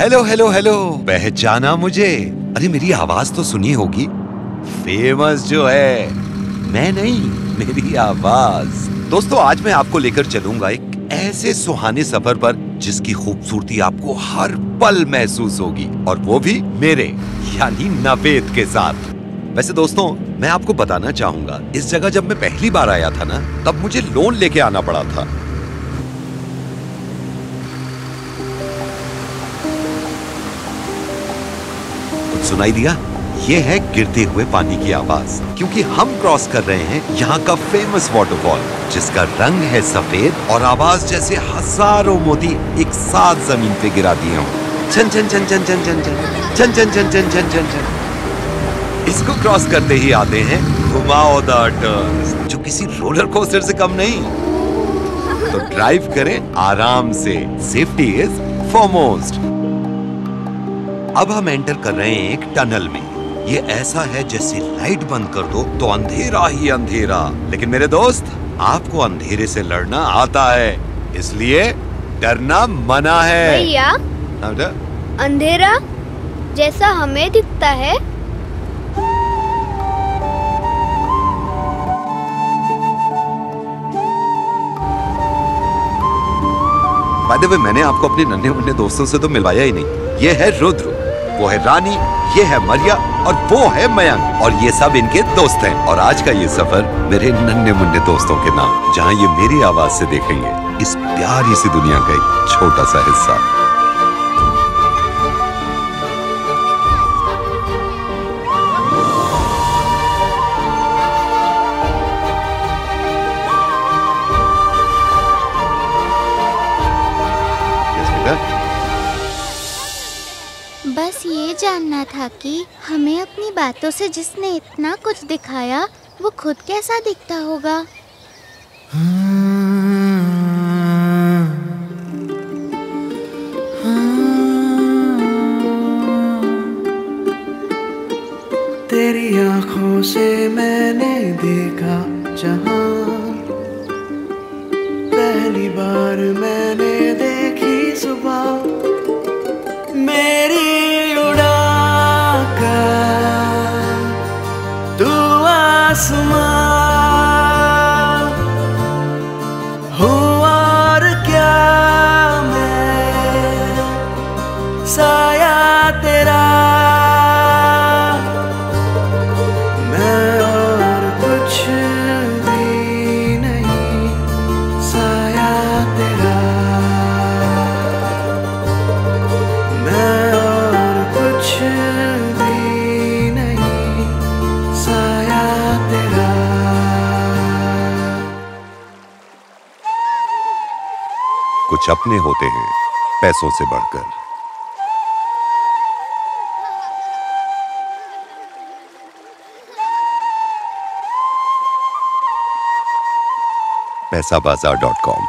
Hello hello hello पहचाना मुझे। अरे, मेरी आवाज़ तो सुनी होगी। फ़ेमस जो है। मैं नहीं, मेरी आवाज़। दोस्तों, आज मैं आपको लेकर चलूँगा एक ऐसे सुहाने सफ़र पर, जिसकी खूबसूरती आपको हर पल महसूस होगी। और वो भी मेरे, यानी नवेद के साथ। वैसे दोस्तों, मैं आपको बताना चाहूँगा, इस जगह जब मैं पहली बार आया था ना, तब मुझे लोन लेके आना पड़ा था। कुछ सुनाई दिया ये है गिरते हुए पानी की आवाज़ क्योंकि हम क्रॉस कर रहे हैं यहाँ का फ़ेमस वाटरफॉल जिसका रंग है सफ़ेद और आवाज़ जैसे हज़ारों मोती एक साथ ज़मीन पे गिरा दिए हों छन छन छन छन छन छन छन छन छन छन छन छन छन इसको क्रॉस करते ही आते हैं घुमावदार टर्न्स जो किसी रोलर कोस्टर से कम नहीं तो ड्राइव करें आराम से सेफ्टी इज़ फॉरमोस्ट अब हम एंटर कर रहे हैं एक टनल में। ये ऐसा है जैसे लाइट बंद कर दो तो अंधेरा ही अंधेरा। लेकिन मेरे दोस्त आपको अंधेरे से लड़ना आता है। इसलिए डरना मना है। भैया हाँ अंधेरा जैसा हमें दिखता है। मैंने आपको अपने नन्हे मुन्ने दोस्तों से तो मिलवाया ही नहीं। ये है रुद्र। वो है रानी, ये है मरिया और वो है मयंक। और ये सब इनके दोस्त हैं। और आज का ये सफ़र मेरे नन्हे मुन्ने दोस्तों के नाम, जहाँ ये मेरी आवाज़ से देखेंगे, इस प्यारी सी दुनिया का एक छोटा सा हिस्सा। बस ये जानना था कि हमें अपनी बातों से जिसने इतना कुछ दिखाया, वो खुद कैसा दिखता होगा? तेरी आँखों से मैंने देखा जहाँ पहली बार मैंने देखी तू आसमां कुछ अपने होते हैं पैसों से बढ़कर। पैसा बाज़ार डॉट कॉम।